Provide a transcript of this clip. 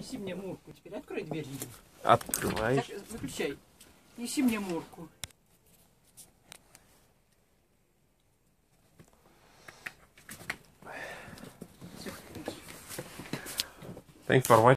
неси мне Мурку. Теперь открой дверь. открывай Открываешь. Так, выключай. Неси мне Мурку. Thanks for watching.